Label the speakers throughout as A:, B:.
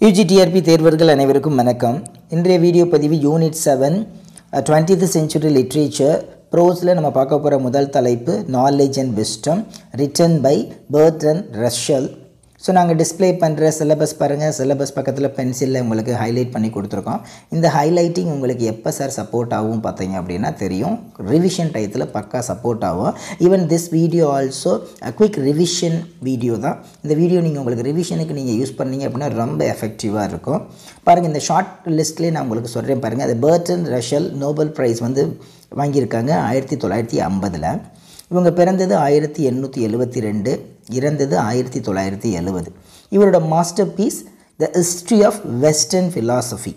A: UGTRB தேர்வர்கள் அனைவருக்கும் வணக்கம். இன்றைய வீடியோ பதிவு unit seven twentieth century literature ப்ரோஸில் நம்ம பார்க்க போகிற முதல் தலைப்பு knowledge and wisdom written by Bertrand Russell so நாங்கள் டிஸ்ப்ளே பண்ணுற சிலபஸ் பாருங்கள் சிலபஸ் பக்கத்தில் பென்சிலில் உங்களுக்கு ஹைலைட் பண்ணி கொடுத்துருக்கோம். இந்த ஹைலைட்டிங் உங்களுக்கு எப்போ சார் சப்போர்ட் ஆகும் பார்த்தீங்க அப்படின்னா தெரியும். ரிவிஷன் டயத்தில் பக்கா சப்போர்ட் ஆகும். Even this video also quick revision video தான். இந்த வீடியோ நீங்கள் உங்களுக்கு ரிவிஷனுக்கு நீங்கள் யூஸ் பண்ணீங்க அப்படின்னா ரொம்ப எஃபெக்டிவாக இருக்கும். பாருங்கள் இந்த ஷார்ட் லிஸ்ட்லேயே நான் உங்களுக்கு சொல்கிறேன் பாருங்கள் அது பேர்டன் ரஷல் நோபல் ப்ரைஸ் வந்து வாங்கியிருக்காங்க. ஆயிரத்தி தொள்ளாயிரத்தி ஐம்பதில். இவங்க பிறந்தது ஆயிரத்தி எண்ணூற்றி எழுபத்தி ரெண்டு. இறந்தது ஆயிரத்தி தொள்ளாயிரத்தி எழுபது இவரோட masterpiece the history of western philosophy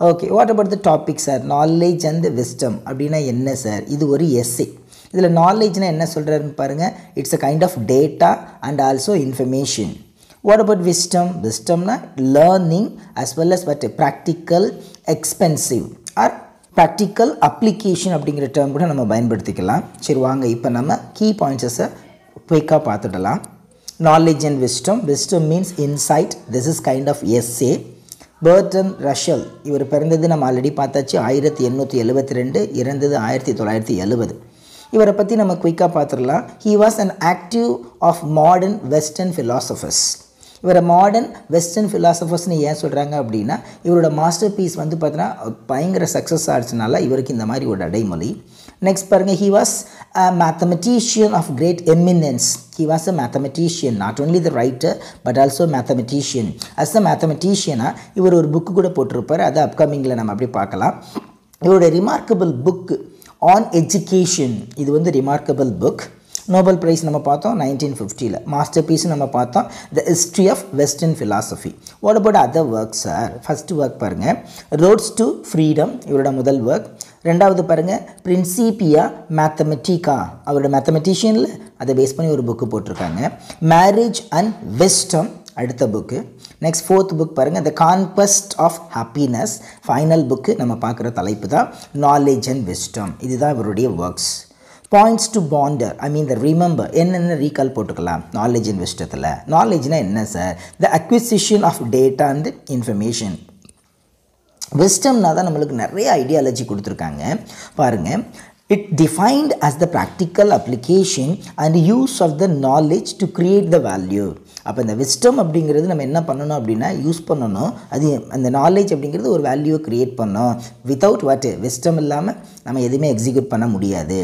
A: okay what about the topic sir knowledge and wisdom அப்படின்னா என்ன சார் இது ஒரு எஸ்ஸே இதில் நாலேஜ்னால் என்ன சொல்கிறாருன்னு பாருங்கள் it's a kind of data and also information what about wisdom விஸ்டம்னா learning as well as but practical expensive or practical application அப்படிங்கிற term கூட நம்ம பயன்படுத்திக்கலாம். சரி வாங்க இப்போ நம்ம கீ பாயிண்ட்ஸஸை குயிக்காக பார்த்துடலாம். Knowledge and wisdom wisdom means insight this is kind of essay Bertrand Russell இவர் பிறந்தது நம்ம ஆல்ரெடி பார்த்தாச்சு ஆயிரத்தி எண்ணூற்றி எழுபத்தி ரெண்டு இறந்தது ஆயிரத்தி தொள்ளாயிரத்தி எழுபது இவரை பற்றி நம்ம குயிக்காக பார்த்துடலாம். He was an active of modern western philosophers இவரை மாடர்ன் வெஸ்டர்ன் ஃபிலாசபர்ஸ்னு ஏன் சொல்கிறாங்க அப்படின்னா இவரோட மாஸ்டர் பீஸ் வந்து பார்த்தீங்கன்னா பயங்கர சக்ஸஸ் ஆச்சுனால இவருக்கு இந்த மாதிரி ஒரு அடைமொழி. நெக்ஸ்ட் பாருங்கள் he was a mathematician of great eminence he was a mathematician not only the writer but also mathematician as a மேத்தமெட்டிஷியனாக இவர் ஒரு புக்கு கூட போட்டிருப்பார். அது அப்கமிங்கில் நம்ம அப்படி பார்க்கலாம். இவருடைய ரிமார்க்கபிள் புக்கு ஆன் எஜுகேஷன் இது வந்து ரிமார்க்கபிள் புக் நோபல் ப்ரைஸ் நம்ம பார்த்தோம் நைன்டீன் ஃபிஃப்டியில் மாஸ்டர் பீஸ் நம்ம பார்த்தோம் the history of western philosophy what about other work sir first work பாருங்கள் ரோட்ஸ் டு ஃப்ரீடம் இவரோட முதல் ஒர்க் ரெண்டாவது பாருங்கள் பிரின்சிபியா மேத்தமெட்டிக்கா அவரோட மேத்தமெட்டிஷியனில் அதை பேஸ் பண்ணி ஒரு புக்கு போட்டிருக்காங்க. மேரேஜ் அண்ட் வெஸ்டம் அடுத்த புக்கு நெக்ஸ்ட் ஃபோர்த் புக் பாருங்கள் the conquest of happiness final book நம்ம பார்க்குற தலைப்பு தான் நாலேஜ் அண்ட் விஸ்டம் இதுதான் இவருடைய works points to ponder I mean the remember என்னென்ன ரீகால் போட்டுக்கலாம் நாலேஜ் அண்ட் நாலேஜ்னால் என்ன sir the acquisition of data and information விஸ்டம்னா தான் நம்மளுக்கு நிறைய ஐடியாலஜி கொடுத்துருக்காங்க. பாருங்கள் it defined as the practical application and use of the knowledge to create the value அப்போ இந்த விஸ்டம் அப்படிங்கிறது நம்ம என்ன பண்ணணும் அப்படின்னா யூஸ் பண்ணணும். அது அந்த நாலேஜ் அப்படிங்கிறது ஒரு வேல்யூவை க்ரியேட் பண்ணோம். வித்தவுட் வாட் விஸ்டம் இல்லாமல் நம்ம எதுவுமே எக்ஸிக்யூட் பண்ண முடியாது.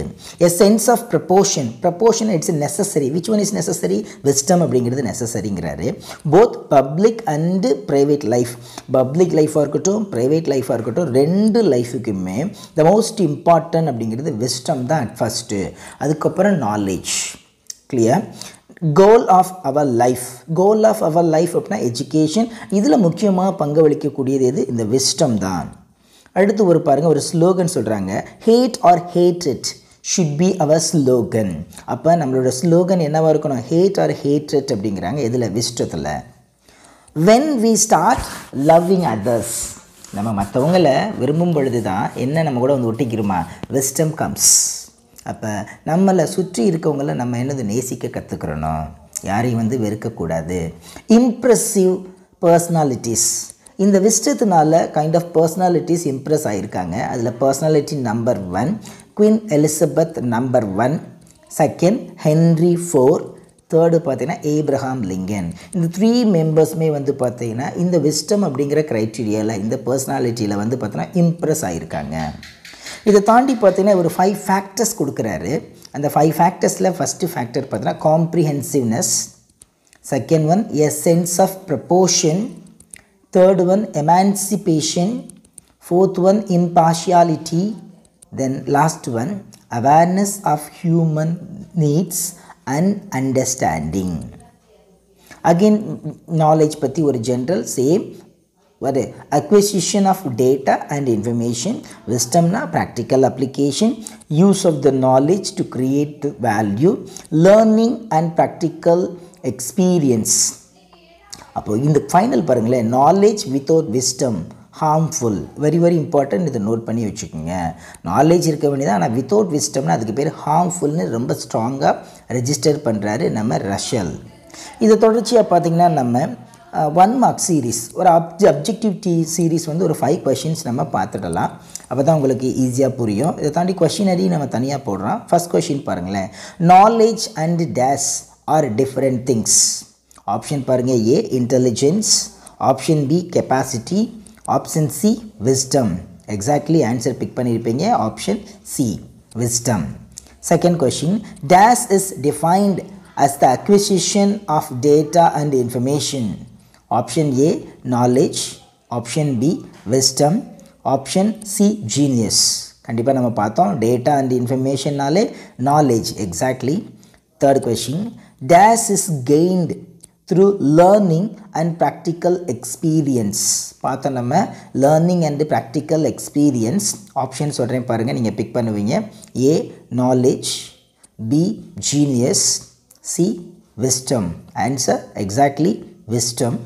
A: A sense of proportion proportion it's necessary which one is necessary wisdom அப்படிங்கிறது நெசசரிங்கிறாரு both public and private life public லைஃபாக இருக்கட்டும் ப்ரைவேட் லைஃபாக இருக்கட்டும் ரெண்டு லைஃபுக்குமே த மோஸ்ட் இம்பார்ட்டன்ட் அப்படிங்கிறது விஸ்டம் தான் அட் ஃபஸ்ட்டு அதுக்கப்புறம் knowledge clear goal of our life goal of our life அப்படின்னா எஜுகேஷன் இதில் முக்கியமாக பங்களிக்கக்கூடியது எது? இந்த விஸ்டம் தான். அடுத்து ஒரு பாருங்கள் ஒரு ஸ்லோகன் சொல்கிறாங்க hate or hate it should be our slogan அப்போ நம்மளோட ஸ்லோகன் என்னவாக இருக்கணும்? ஹேட் ஆர் ஹேட்ரட் அப்படிங்கிறாங்க. எதில் விஸ்டத்தில் when we start loving others நம்ம மற்றவங்களை விரும்பும் பொழுது தான் என்ன நம்ம கூட வந்து ஒட்டிக்கிறோமா? விஸ்டம் கம்ஸ் அப்போ நம்மளை சுற்றி இருக்கவங்கள நம்ம என்னது நேசிக்க கற்றுக்கிறணும் யாரையும் வந்து வெறுக்கக்கூடாது. இம்ப்ரெசிவ் பர்சனாலிட்டிஸ் இந்த விஸ்டத்தினால கைண்ட் ஆஃப் பர்சனாலிட்டிஸ் இம்ப்ரெஸ் ஆகியிருக்காங்க அதில் personality number one queen Elizabeth number one second Henry four third பார்த்தீங்கன்னா ஏப்ரஹாம் லிங்கன் இந்த த்ரீ மெம்பர்ஸுமே வந்து பார்த்தீங்கன்னா இந்த விஸ்டம் அப்படிங்கிற க்ரைட்டீரியாவில் இந்த பர்சனாலிட்டியில் வந்து பார்த்தீங்கன்னா இம்ப்ரெஸ் ஆகியிருக்காங்க இதை தாண்டி பார்த்தீங்கன்னா ஒரு ஃபைவ் ஃபேக்டர்ஸ் கொடுக்குறாரு. அந்த ஃபைவ் ஃபேக்டர்ஸில் ஃபஸ்ட்டு ஃபேக்டர் பார்த்தீங்கன்னா comprehensiveness second one a sense of proportion third one emancipation fourth one impartiality then last one awareness of human needs and understanding again knowledge பற்றி ஒரு ஜென்ரல் சேம் ஒரு acquisition of data and information விஸ்டம்னா practical application use of the knowledge to create value learning and practical experience அப்போது இந்த final பாருங்களேன் knowledge without wisdom harmful very very important இதை note பண்ணி வச்சுக்கோங்க. Knowledge இருக்க வேண்டியதான் ஆனால் வித்தவுட் விஸ்டம்னா அதுக்கு பேர் ஹார்ம்ஃபுல்னு ரொம்ப ஸ்ட்ராங்காக ரெஜிஸ்டர் பண்ணுறாரு நம்ம ரஷல் இதை தொடர்ச்சியாக பார்த்திங்கன்னா நம்ம ஒன் மார்க் சீரீஸ் ஒரு அப்ஜ அப்ஜெக்டிவிட்டி சீரீஸ் வந்து ஒரு ஃபைவ் கொஷின்ஸ் நம்ம பார்த்துடலாம் அப்போ தான் உங்களுக்கு ஈஸியாக புரியும். இதை தாண்டி கொஷினரி நம்ம தனியாக போடுறோம். ஃபஸ்ட் கொஷின் பாருங்களேன். Knowledge and dash are different things option பாருங்கள் A intelligence option B capacity option C wisdom exactly answer pick பண்ணியிருப்பீங்க option C wisdom second question dash is defined as the acquisition of data and information option A knowledge option B wisdom option C genius கண்டிப்பாக நம்ம பார்த்தோம். Data and இன்ஃபர்மேஷன்னாலே knowledge exactly third question dash is gained through learning and practical experience பார்த்தோம் நம்ம learning and practical experience option சொல்கிறேன் பாருங்கள் நீங்கள் pick பண்ணுவீங்க. A knowledge B genius C wisdom answer exactly wisdom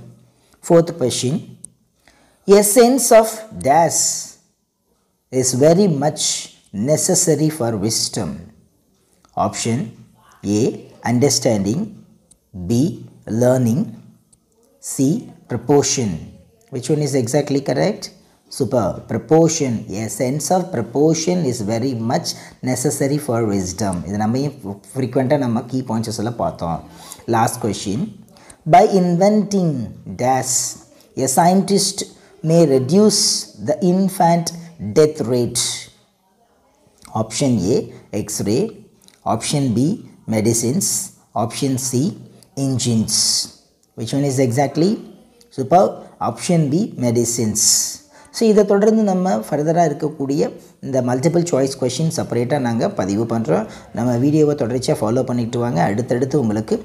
A: fourth question A sense of dash is very much necessary for wisdom. Option A understanding, B learning, C proportion. Which one is exactly correct? Super. Proportion. A sense of proportion is very much necessary for wisdom. இது நம்ம ஃப்ரீக்வெண்ட்டாக நம்ம key points-ல பார்த்தோம் Last question. By inventing dash, a scientist may reduce the infant death rate. Option A X-ray, option B medicines, option C engines. Which one is exactly? Super. Option B medicines. So இதை தொடர்ந்து நம்ம ஃபர்தராக இருக்கக்கூடிய இந்த multiple choice question செப்பரேட்டாக நாங்கள் பதிவு பண்ணுறோம் நம்ம வீடியோவை தொடர்ச்சியாக ஃபாலோ பண்ணிட்டு வாங்க அடுத்தடுத்து உங்களுக்கு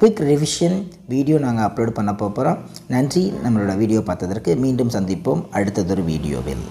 A: குயிக் ரிவிஷன் வீடியோ நாங்கள் அப்லோட் பண்ண போகிறோம் நன்றி நம்மளோட வீடியோ பார்த்ததற்கு மீண்டும் சந்திப்போம் அடுத்ததொரு வீடியோவில்